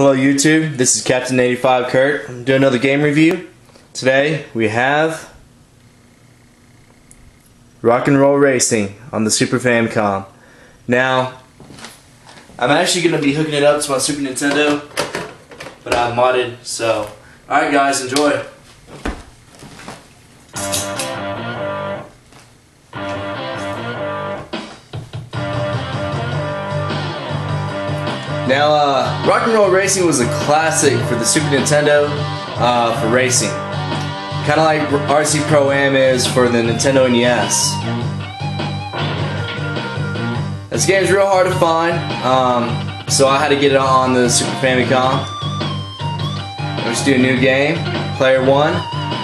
Hello YouTube, this is Captain 85 Kurt. I'm doing another game review. Today we have Rock and Roll Racing on the Super Famicom. Now, I'm actually going to be hooking it up to my Super Nintendo, but I've modded, so alright guys, enjoy. Now, uh, Rock and Roll Racing was a classic for the Super Nintendo uh, for racing. Kind of like RC Pro Am is for the Nintendo NES. This game is real hard to find, um, so I had to get it on the Super Famicom. We'll just do a new game, player one.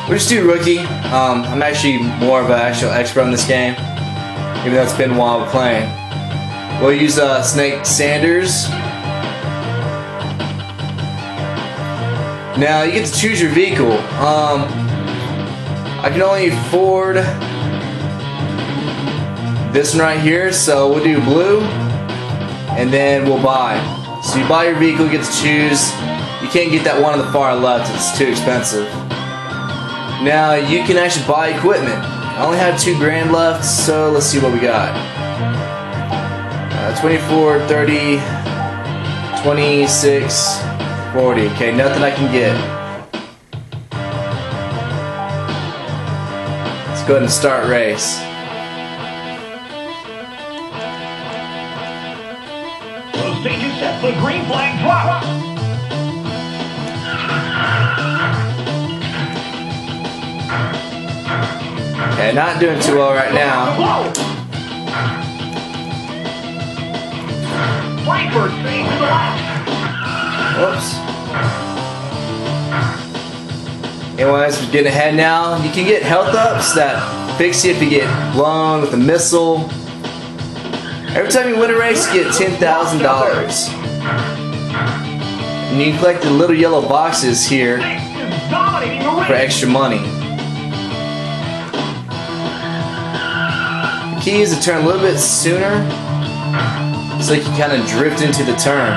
We'll just do rookie. Um, I'm actually more of an actual expert on this game, even though it's been a while playing. We'll use uh, Snake Sanders Now you get to choose your vehicle. Um, I can only afford this one right here, so we'll do blue, and then we'll buy. So you buy your vehicle, you get to choose. You can't get that one on the far left; it's too expensive. Now you can actually buy equipment. I only have two grand left, so let's see what we got. Uh, 24, 30, 26. 40. Okay, nothing I can get. Let's go ahead and start race. Set. The green flag drop. Okay, not doing too well right now. Frankfurt stays the left. Whoops. Anyways, we're getting ahead now. You can get health ups that fix you if you get blown with a missile. Every time you win a race, you get $10,000. And you collect the little yellow boxes here for extra money. The key is to turn a little bit sooner so you can kind of drift into the turn.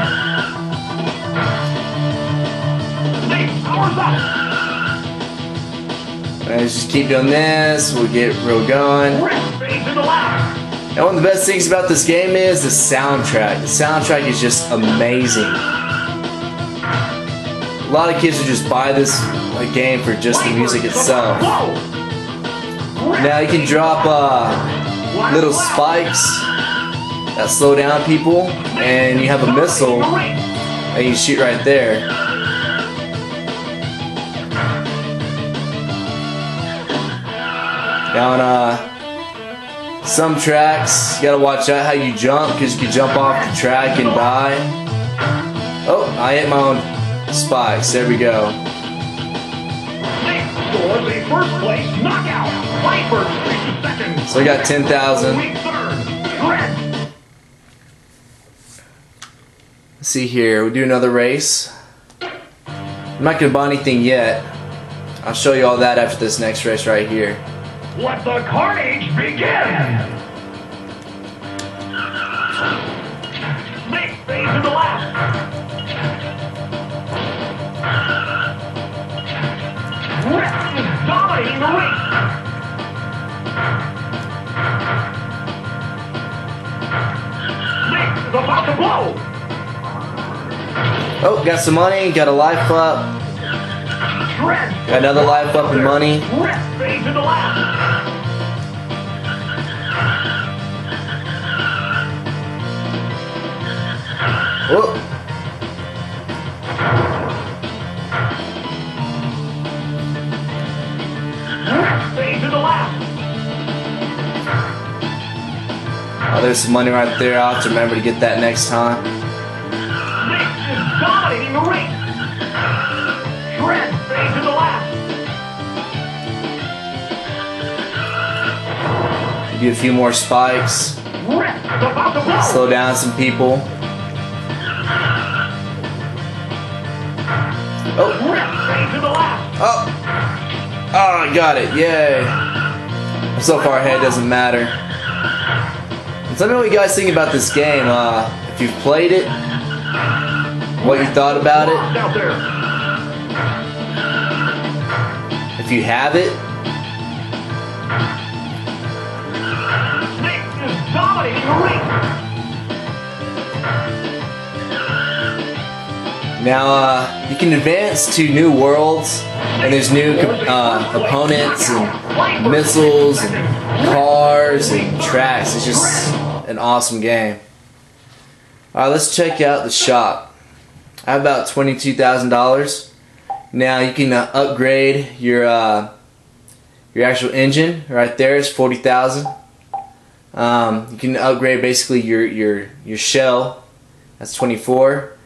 Let's just keep doing this. We'll get real going. And one of the best things about this game is the soundtrack. The soundtrack is just amazing. A lot of kids will just buy this game for just the music itself. Now you can drop uh, little spikes that slow down people, and you have a missile and you shoot right there. Now on uh, some tracks, you gotta watch out how you jump because you can jump off the track and die. Oh, I hit my own spikes. There we go. So I got 10,000. Let's see here, we'll do another race. I'm not gonna buy anything yet. I'll show you all that after this next race right here. Let the carnage begin! Nick stays to the left. Rex is dominating the race. Nick is about to blow. Oh, got some money, got a life up. Got another life up and money. Whoa. Oh, there's some money right there. I'll have to remember to get that next time. Nick is dominating the race. Shred to the left. Do a few more spikes. Slow down some people. Oh. Oh. Oh, I got it. Yay. I'm so far ahead, doesn't matter. Let me know what you guys think about this game. Uh, if you've played it, what you thought about it. If you have it, now uh, can advance to new worlds, and there's new uh, opponents and missiles and cars and tracks. It's just an awesome game. Alright, let's check out the shop. I have about $22,000. Now you can uh, upgrade your uh, your actual engine right there is 40,000. Um, you can upgrade basically your your your shell. That's 24.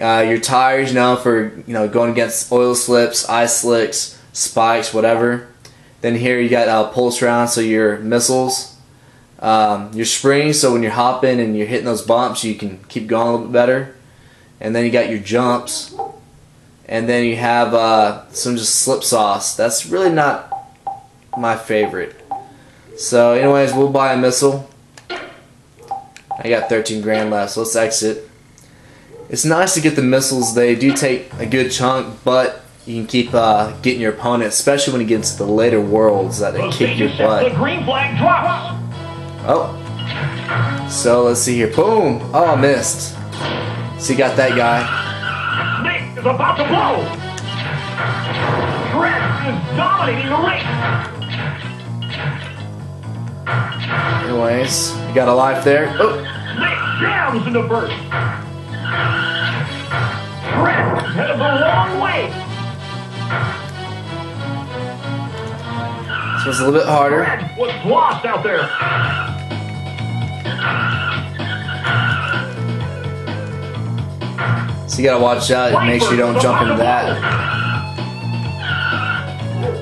Uh, your tires, know, for you know going against oil slips, ice slicks, spikes, whatever. Then here you got uh, pulse rounds, so your missiles. Um, your springs, so when you're hopping and you're hitting those bumps, you can keep going a little bit better. And then you got your jumps. And then you have uh, some just slip sauce. That's really not my favorite. So, anyways, we'll buy a missile. I got 13 grand left, so let's exit. It's nice to get the missiles. They do take a good chunk, but you can keep uh, getting your opponent, especially when you get into the later worlds that they The kick your set. The butt. green flag drops. Oh. So let's see here. Boom. Oh, I missed. So you got that guy. Nick is about to blow. Trent is dominating the ring. Anyways, you got a life there. Oh. Nick jams into first. Trent is headed the wrong way. This was a little bit harder. Was lost out there. So you gotta watch out and make sure you don't jump into that.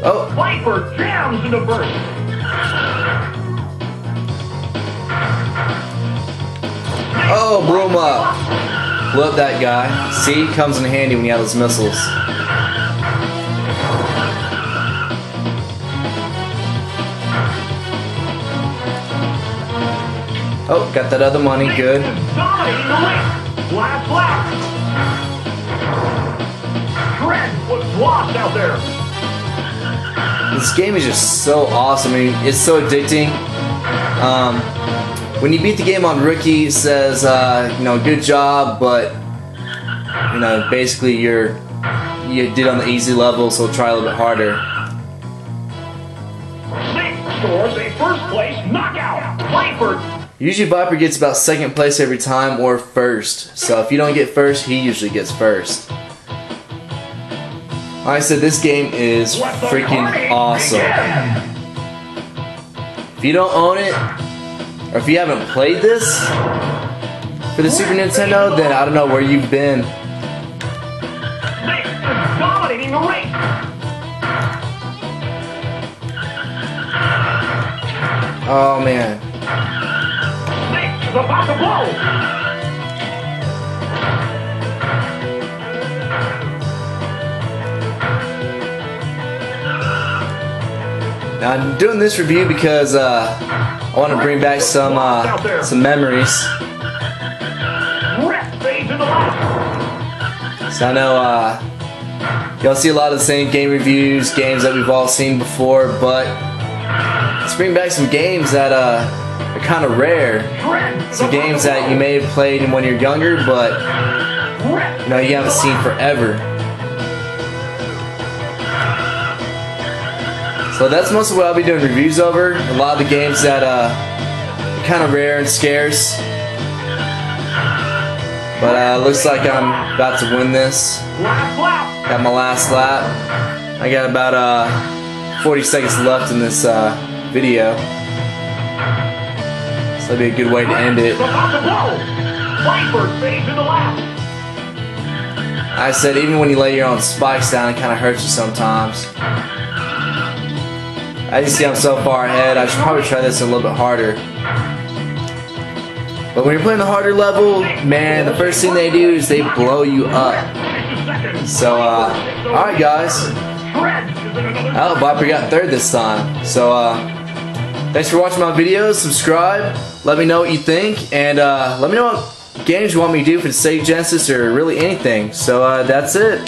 Oh, Viper jams into first. oh, blew up. That guy. See, comes in handy when you have those missiles. Oh, got that other money. Good. This game is just so awesome. I mean, it's so addicting. Um, when you beat the game on rookie, it says, uh, you know, good job, but you know, basically you're you did on the easy level, so try a little bit harder. Nick scores a first place knockout. Usually Viper gets about second place every time or first. So if you don't get first, he usually gets first. I said, this game is freaking awesome. If you don't own it, or if you haven't played this for the Super Nintendo, then I don't know where you've been. Oh man. Now I'm doing this review because uh, I want to bring back some uh, some memories. So I know uh, y'all see a lot of the same game reviews, games that we've all seen before, but let's bring back some games that uh, are kind of rare. Some games that you may have played when you're younger, but you know you haven't seen forever. So that's most of what I'll be doing reviews over. A lot of the games that uh, are kind of rare and scarce. But uh, looks like I'm about to win this. Got my last lap. I got about uh, 40 seconds left in this uh, video. So that'd be a good way to end it. I said even when you lay your own spikes down, it kind of hurts you sometimes. As you see, I'm so far ahead. I should probably try this a little bit harder. But when you're playing the harder level, man, the first thing they do is they blow you up. So, uh, alright guys. Oh, Viper got third this time. So, uh, thanks for watching my videos. Subscribe. Let me know what you think. And, uh, let me know what games you want me to do for the Sega Genesis or really anything. So uh, that's it.